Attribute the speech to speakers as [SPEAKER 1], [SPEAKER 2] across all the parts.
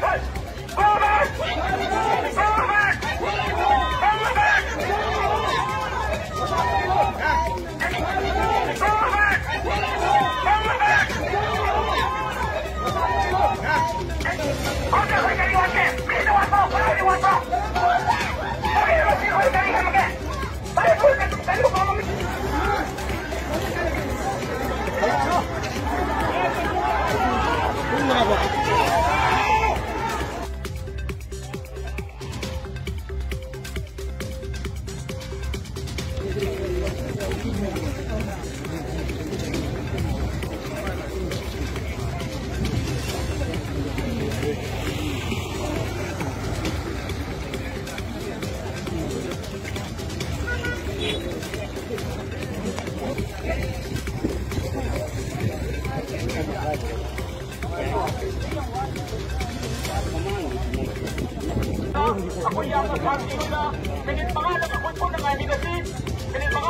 [SPEAKER 1] 开始
[SPEAKER 2] Ako'y
[SPEAKER 3] ang magpapagkula. Pinit pangalan ako'y po ng Amigasin. Pinit pangalan.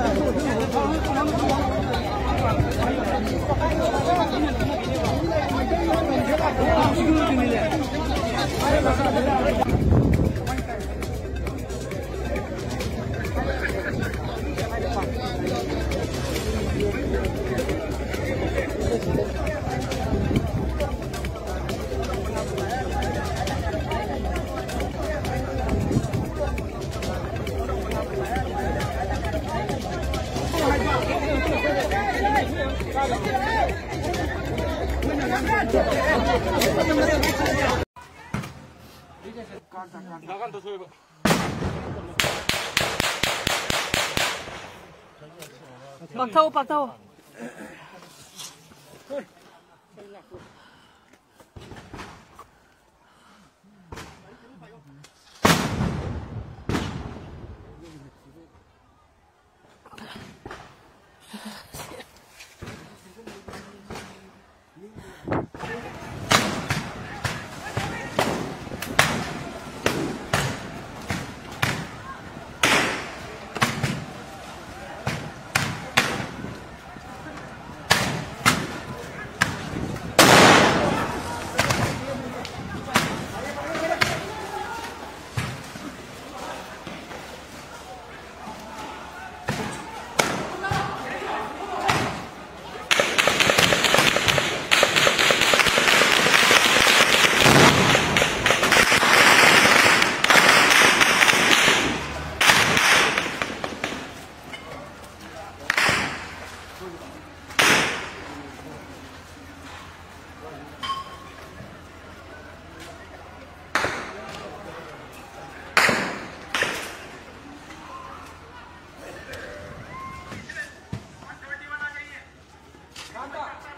[SPEAKER 1] 나간다 소유가
[SPEAKER 2] 박타오 박타오
[SPEAKER 3] Contact.